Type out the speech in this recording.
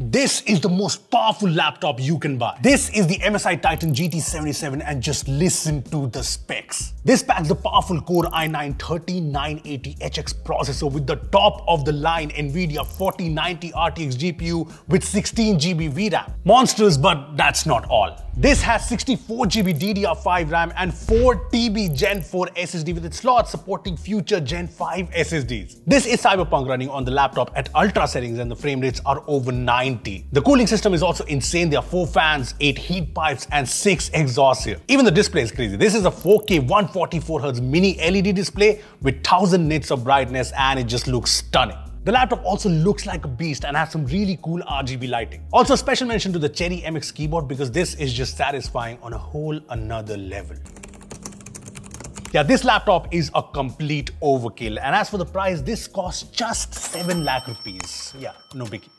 This is the most powerful laptop you can buy. This is the MSI Titan GT77 and just listen to the specs. This packs the powerful Core i9-13980HX processor with the top of the line NVIDIA 4090 RTX GPU with 16 GB VRAM. Monsters, but that's not all. This has 64 GB DDR5 RAM and 4 TB Gen 4 SSD with its slots supporting future Gen 5 SSDs. This is Cyberpunk running on the laptop at ultra settings and the frame rates are over 90. The cooling system is also insane. There are 4 fans, 8 heat pipes and 6 exhausts here. Even the display is crazy. This is a 4K 144Hz mini LED display with 1000 nits of brightness and it just looks stunning. The laptop also looks like a beast and has some really cool RGB lighting. Also special mention to the Cherry MX keyboard because this is just satisfying on a whole another level. Yeah, this laptop is a complete overkill. And as for the price, this costs just 7 lakh rupees. Yeah, no biggie.